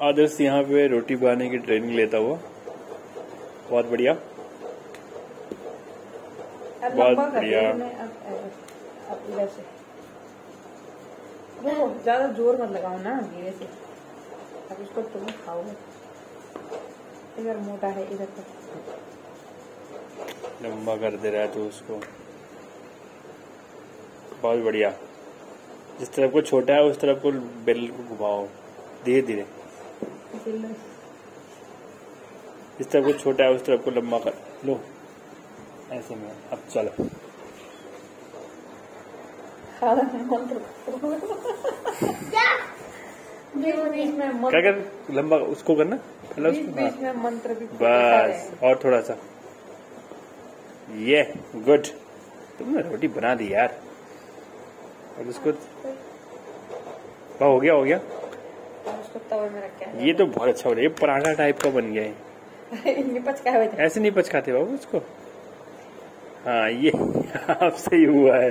आदर्श यहाँ पे रोटी बनाने की ट्रेनिंग लेता हुआ। बहुत बढ़िया। बहुत बढ़िया। ज़्यादा ज़ोर मत लगाओ ना धीरे से। अब इसको तुम खाओगे इधर मोटा है इधर तक लंबा कर दे रहा है तू उसको। बहुत बढ़िया। जिस तरफ़ को छोटा है उस तरफ़ को बेल को घुमाओ। धीरे धीरे जिस तरफ़ को छोटा है उस तरफ़ को लंबा कर। लो। ऐसे में। अब चलो। हाँ, मंत्र बीच बीच में क्या कर लंबा उसको करना? बीच उसको हाँ। बीच में मंत्र भी बस। और थोड़ा सा। ये। गुड। तुमने रोटी बना दी यार। और उसको हाँ, हो गया हो गया। है ये तो बहुत अच्छा हो रहा है पराठा टाइप का बन गया है। ऐसे नहीं पचकाते बाबू उसको? हाँ ये आपसे ही हुआ है।